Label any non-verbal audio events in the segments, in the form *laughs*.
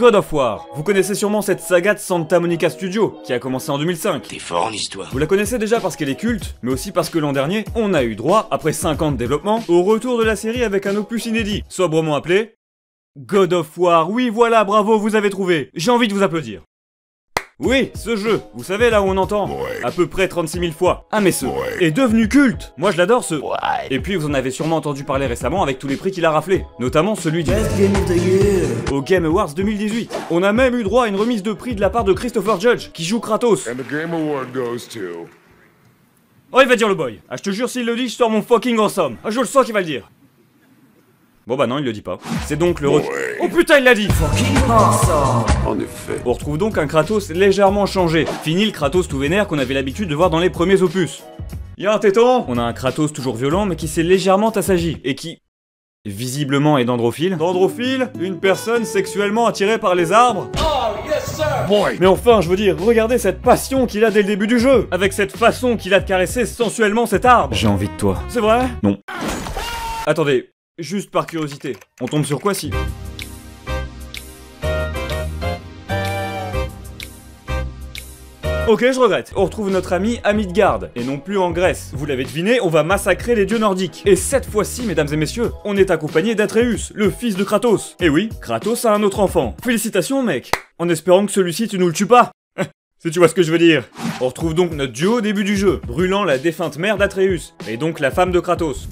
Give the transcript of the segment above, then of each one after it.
God of War. Vous connaissez sûrement cette saga de Santa Monica Studio, qui a commencé en 2005. T'es fort en histoire. Vous la connaissez déjà parce qu'elle est culte, mais aussi parce que l'an dernier, on a eu droit, après 5 ans de développement, au retour de la série avec un opus inédit, sobrement appelé God of War. Oui, voilà, bravo, vous avez trouvé. J'ai envie de vous applaudir. Oui, ce jeu, vous savez là où on entend Ouais. À peu près 36 000 fois. Ah mais ce Ouais. est devenu culte Moi je l'adore ce... Ouais. Et puis vous en avez sûrement entendu parler récemment avec tous les prix qu'il a raflé, notamment celui du au Game Awards 2018. On a même eu droit à une remise de prix de la part de Christopher Judge, qui joue Kratos. And the Game Award goes to. Oh il va dire le boy. Ah je te jure s'il le dit, je sors mon fucking ensemble. Ah je le sens qu'il va le dire. Bon bah non, il le dit pas. C'est donc le. Ouais. Oh putain, il l'a dit En effet. On retrouve donc un Kratos légèrement changé. Fini le Kratos tout vénère qu'on avait l'habitude de voir dans les premiers opus. Y'a un téton On a un Kratos toujours violent mais qui s'est légèrement assagi et qui... Visiblement est dendrophile. Dendrophile Une personne sexuellement attirée par les arbres Boy! Mais enfin, je veux dire, regardez cette passion qu'il a dès le début du jeu Avec cette façon qu'il a de caresser sensuellement cet arbre J'ai envie de toi. C'est vrai? Non. Attendez, juste par curiosité, on tombe sur quoi si... Ok, je regrette. On retrouve notre ami Amidgard, et non plus en Grèce. Vous l'avez deviné, on va massacrer les dieux nordiques. Et cette fois-ci, mesdames et messieurs, on est accompagné d'Atreus, le fils de Kratos. Et oui, Kratos a un autre enfant. Félicitations, mec. En espérant que celui-ci, tu nous le tues pas. *laughs* Si tu vois ce que je veux dire. On retrouve donc notre duo au début du jeu, brûlant la défunte mère d'Atreus, et donc la femme de Kratos.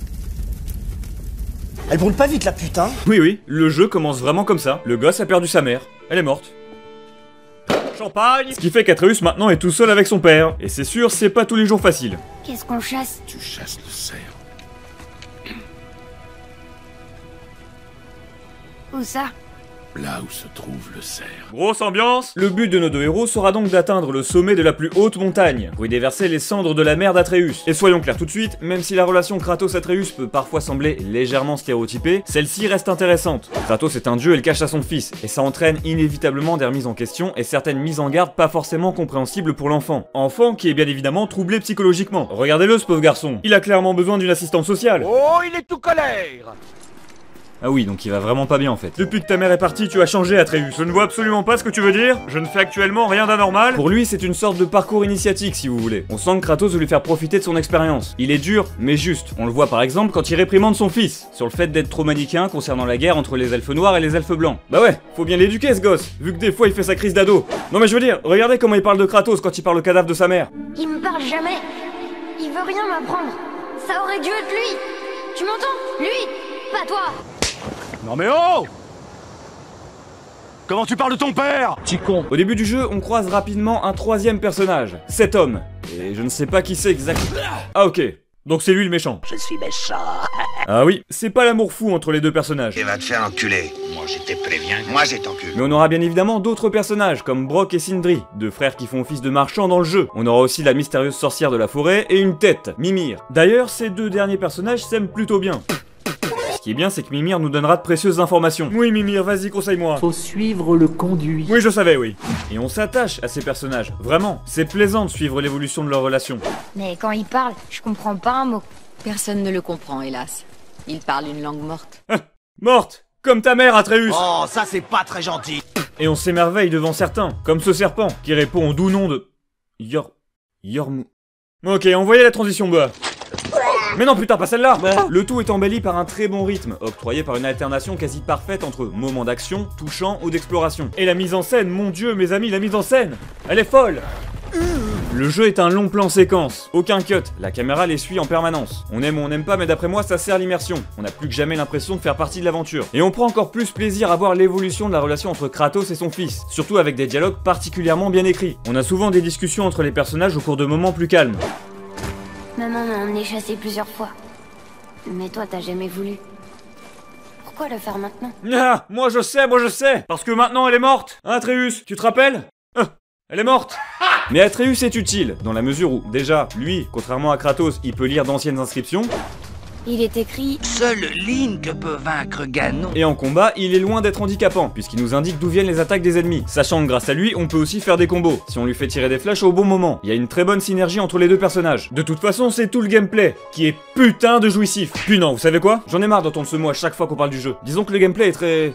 Elle brûle pas vite la putain Oui, oui, le jeu commence vraiment comme ça. Le gosse a perdu sa mère, elle est morte. Champagne Ce qui fait qu'Atreus maintenant est tout seul avec son père. Et c'est sûr, c'est pas tous les jours facile. Qu'est-ce qu'on chasse? Tu chasses le cerf. Où ça? Là où se trouve le cerf. Grosse ambiance Le but de nos deux héros sera donc d'atteindre le sommet de la plus haute montagne, pour y déverser les cendres de la mère d'Atreus. Et soyons clairs tout de suite, même si la relation Kratos-Atreus peut parfois sembler légèrement stéréotypée, celle-ci reste intéressante. Kratos est un dieu et le cache à son fils, et ça entraîne inévitablement des remises en question et certaines mises en garde pas forcément compréhensibles pour l'enfant. Enfant qui est bien évidemment troublé psychologiquement. Regardez-le ce pauvre garçon, il a clairement besoin d'une assistance sociale. Oh, il est tout colère Ah oui, donc il va vraiment pas bien en fait. Depuis que ta mère est partie, tu as changé, Atreus. Je ne vois absolument pas ce que tu veux dire. Je ne fais actuellement rien d'anormal. Pour lui, c'est une sorte de parcours initiatique, si vous voulez. On sent que Kratos veut lui faire profiter de son expérience. Il est dur, mais juste. On le voit par exemple quand il réprimande son fils sur le fait d'être trop manichéen concernant la guerre entre les elfes noirs et les elfes blancs. Bah ouais, faut bien l'éduquer ce gosse, vu que des fois il fait sa crise d'ado. Non mais je veux dire, regardez comment il parle de Kratos quand il parle au cadavre de sa mère. Il me parle jamais. Il veut rien m'apprendre. Ça aurait dû être lui. Tu m'entends? Lui Pas toi. Non mais oh Comment tu parles de ton père Au début du jeu, on croise rapidement un troisième personnage, cet homme. Et je ne sais pas qui c'est exactement. Ah ok, donc c'est lui le méchant. Je suis méchant. *laughs* Ah oui, c'est pas l'amour fou entre les deux personnages. Et va te faire enculer. Moi j'étais prévenu. Moi j'ai. Mais on aura bien évidemment d'autres personnages, comme Brock et Sindri, deux frères qui font office de marchands dans le jeu. On aura aussi la mystérieuse sorcière de la forêt et une tête, Mimir. D'ailleurs, ces deux derniers personnages s'aiment plutôt bien. Qui est bien, c'est que Mimir nous donnera de précieuses informations. Oui, Mimir, vas-y, conseille-moi. Faut suivre le conduit. Oui, je savais, oui. Et on s'attache à ces personnages. Vraiment, c'est plaisant de suivre l'évolution de leur relation. Mais quand il parle, je comprends pas un mot. Personne ne le comprend, hélas. Il parle une langue morte. *laughs* Morte Comme ta mère, Atreus Oh, ça c'est pas très gentil Et on s'émerveille devant certains, comme ce serpent, qui répond au doux nom de... Yor... Yormou... Ok, envoyez la transition bas. Mais non putain, pas celle-là Le tout est embelli par un très bon rythme, octroyé par une alternation quasi parfaite entre moments d'action, touchants ou d'exploration. Et la mise en scène, mon dieu, mes amis, la mise en scène Elle est folle le jeu est un long plan séquence, aucun cut, la caméra les suit en permanence. On aime ou on n'aime pas, mais d'après moi, ça sert l'immersion. On n'a plus que jamais l'impression de faire partie de l'aventure. Et on prend encore plus plaisir à voir l'évolution de la relation entre Kratos et son fils, surtout avec des dialogues particulièrement bien écrits. On a souvent des discussions entre les personnages au cours de moments plus calmes. Maman m'a emmené chasser plusieurs fois. Mais toi, t'as jamais voulu. Pourquoi le faire maintenant? Ah, moi je sais, moi je sais. Parce que maintenant elle est morte. Hein, Atreus, tu te rappelles? Euh, Elle est morte. *laughs* Mais Atreus est utile, dans la mesure où, déjà, lui, contrairement à Kratos, il peut lire d'anciennes inscriptions, Il est écrit Seule Link peut vaincre Ganon. et en combat, il est loin d'être handicapant, puisqu'il nous indique d'où viennent les attaques des ennemis, sachant que grâce à lui, on peut aussi faire des combos, si on lui fait tirer des flèches au bon moment. Il y a une très bonne synergie entre les deux personnages. De toute façon, c'est tout le gameplay, qui est putain de jouissif. Puis non, vous savez quoi? J'en ai marre d'entendre ce mot à chaque fois qu'on parle du jeu. Disons que le gameplay est très...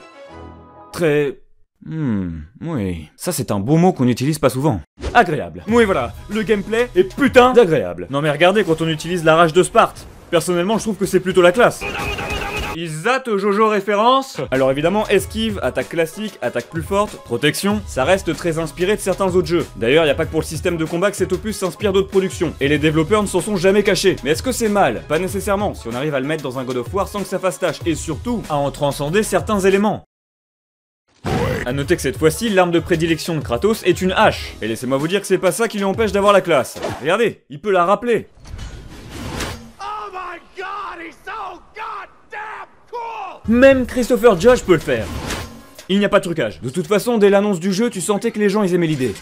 très... Hmm, oui. Ça c'est un beau mot qu'on n'utilise pas souvent. Agréable. Oui voilà, le gameplay est putain d'agréable. Non mais regardez quand on utilise la rage de Sparte. Personnellement je trouve que c'est plutôt la classe. Isat Jojo référence Alors évidemment, esquive, attaque classique, attaque plus forte, protection, ça reste très inspiré de certains autres jeux. D'ailleurs, y a pas que pour le système de combat que cet opus s'inspire d'autres productions. Et les développeurs ne s'en sont jamais cachés. Mais est-ce que c'est mal? Pas nécessairement, si on arrive à le mettre dans un God of War sans que ça fasse tâche. Et surtout, à en transcender certains éléments. A noter que cette fois-ci, l'arme de prédilection de Kratos est une hache. Et laissez-moi vous dire que c'est pas ça qui lui empêche d'avoir la classe. Regardez, il peut la rappeler. Même Christopher Judge peut le faire. Il n'y a pas de trucage. De toute façon, dès l'annonce du jeu, tu sentais que les gens ils aimaient l'idée.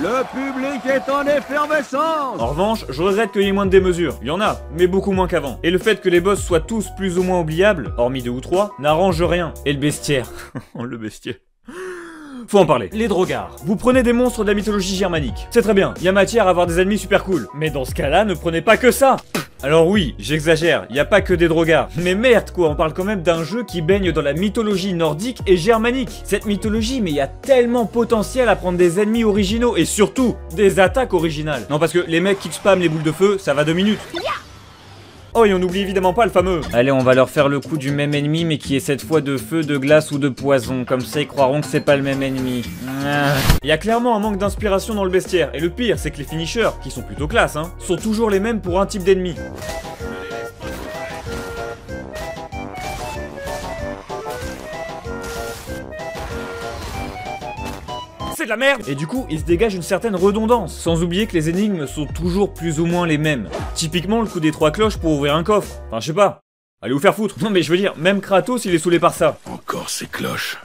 Le public est en effervescence En revanche, je regrette qu'il y ait moins de démesures. Il y en a, mais beaucoup moins qu'avant. Et le fait que les boss soient tous plus ou moins oubliables, hormis deux ou trois, n'arrange rien. Et le bestiaire. Oh, *laughs* le bestiaire. Faut en parler. Les drogards. Vous prenez des monstres de la mythologie germanique. C'est très bien, il y a matière à avoir des ennemis super cool. Mais dans ce cas-là, ne prenez pas que ça alors oui, j'exagère, il a pas que des drogards. Mais merde quoi, on parle quand même d'un jeu qui baigne dans la mythologie nordique et germanique. Cette mythologie, mais y a tellement potentiel à prendre des ennemis originaux et surtout des attaques originales. Non parce que les mecs qui spamment les boules de feu, ça va deux minutes. Oh, et on n'oublie évidemment pas le fameux. Allez, on va leur faire le coup du même ennemi, mais qui est cette fois de feu, de glace ou de poison. Comme ça, ils croiront que c'est pas le même ennemi. Il y a clairement un manque d'inspiration dans le bestiaire. Et le pire, c'est que les finishers, qui sont plutôt classe, hein, sont toujours les mêmes pour un type d'ennemi. La merde Et du coup, il se dégage une certaine redondance, sans oublier que les énigmes sont toujours plus ou moins les mêmes. Typiquement le coup des trois cloches pour ouvrir un coffre. Enfin, je sais pas. Allez vous faire foutre. Non mais je veux dire, même Kratos il est saoulé par ça. Encore ces cloches.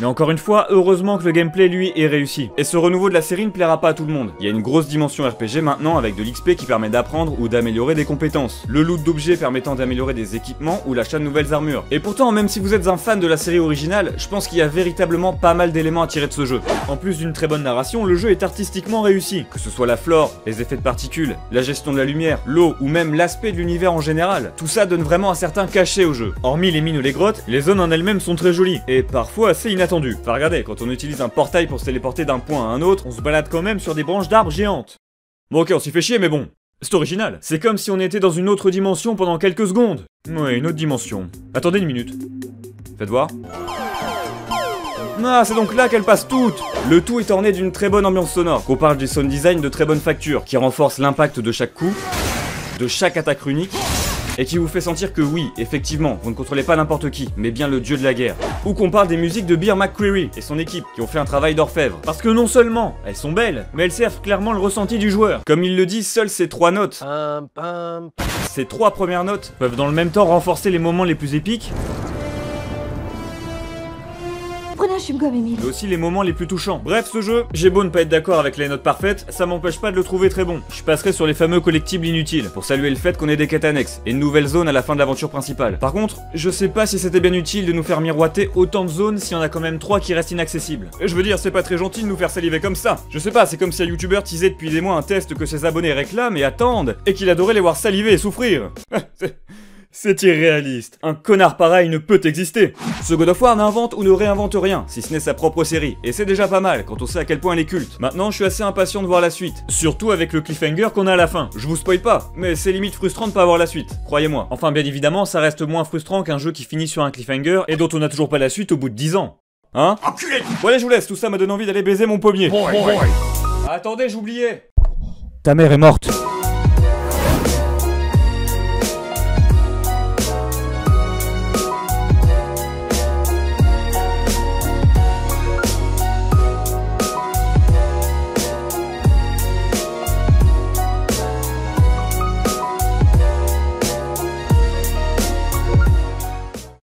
Mais encore une fois, heureusement que le gameplay lui est réussi. Et ce renouveau de la série ne plaira pas à tout le monde. Il y a une grosse dimension RPG maintenant avec de l'XP qui permet d'apprendre ou d'améliorer des compétences. Le loot d'objets permettant d'améliorer des équipements ou l'achat de nouvelles armures. Et pourtant, même si vous êtes un fan de la série originale, je pense qu'il y a véritablement pas mal d'éléments à tirer de ce jeu. En plus d'une très bonne narration, le jeu est artistiquement réussi. Que ce soit la flore, les effets de particules, la gestion de la lumière, l'eau ou même l'aspect de l'univers en général. Tout ça donne vraiment un certain cachet au jeu. Hormis les mines ou les grottes, les zones en elles-mêmes sont très jolies et parfois assez inattendues. Enfin regardez, quand on utilise un portail pour se téléporter d'un point à un autre, on se balade quand même sur des branches d'arbres géantes. Bon ok, on s'y fait chier mais bon. C'est original. C'est comme si on était dans une autre dimension pendant quelques secondes. Ouais, une autre dimension. Attendez une minute. Faites voir. Ah, c'est donc là qu'elles passent toutes Le tout est orné d'une très bonne ambiance sonore, qu'on parle du sound design de très bonne facture, qui renforce l'impact de chaque coup, de chaque attaque runique, et qui vous fait sentir que oui, effectivement, vous ne contrôlez pas n'importe qui, mais bien le dieu de la guerre. Ou qu'on parle des musiques de Beer McCreary et son équipe, qui ont fait un travail d'orfèvre. Parce que non seulement, elles sont belles, mais elles servent clairement le ressenti du joueur. Comme il le dit, seules ces trois notes, ces trois premières notes, peuvent dans le même temps renforcer les moments les plus épiques, Prenez mais aussi les moments les plus touchants. Bref, ce jeu, j'ai beau ne pas être d'accord avec les notes parfaites, ça m'empêche pas de le trouver très bon. Je passerai sur les fameux collectibles inutiles, pour saluer le fait qu'on ait des quêtes annexes, et une nouvelle zone à la fin de l'aventure principale. Par contre, je sais pas si c'était bien utile de nous faire miroiter autant de zones si on a quand même trois qui restent inaccessibles. Et je veux dire, c'est pas très gentil de nous faire saliver comme ça. Je sais pas, c'est comme si un youtubeur teasait depuis des mois un test que ses abonnés réclament et attendent, et qu'il adorait les voir saliver et souffrir. *laughs* C'est- irréaliste. Un connard pareil ne peut exister. Ce God of War n'invente ou ne réinvente rien, si ce n'est sa propre série. Et c'est déjà pas mal quand on sait à quel point elle est culte. Maintenant, je suis assez impatient de voir la suite. Surtout avec le cliffhanger qu'on a à la fin. Je vous spoil pas, mais c'est limite frustrant de pas avoir la suite. Croyez-moi. Enfin, bien évidemment, ça reste moins frustrant qu'un jeu qui finit sur un cliffhanger et dont on n'a toujours pas la suite au bout de 10 ans. Hein Enculé Bon allez, je vous laisse, tout ça m'a donné envie d'aller baiser mon pommier. Boy, boy. Attendez, j'oubliais. Ta mère est morte.